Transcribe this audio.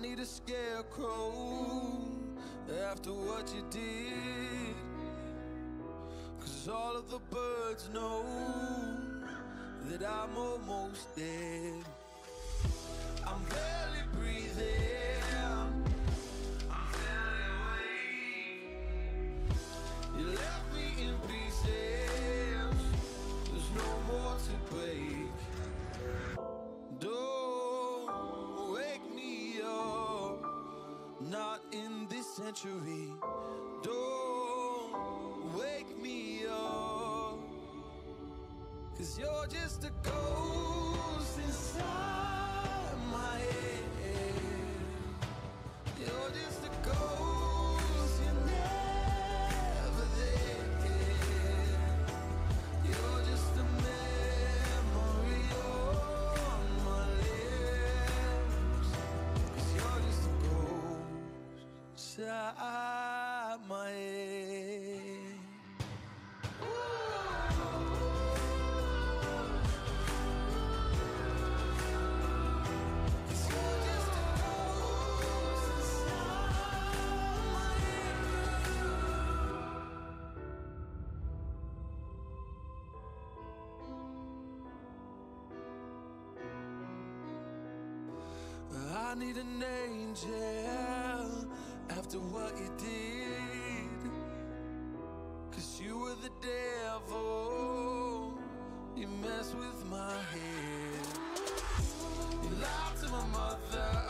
need a scarecrow after what you did. Cause all of the birds know that I'm almost dead. I'm century. Don't wake me up. Cause you're just a ghost inside my head. Head. I need an angel after what you did. Cause you were the devil. You mess with my head. You lied to my mother.